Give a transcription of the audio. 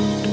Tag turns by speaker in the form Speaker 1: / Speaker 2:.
Speaker 1: Bye.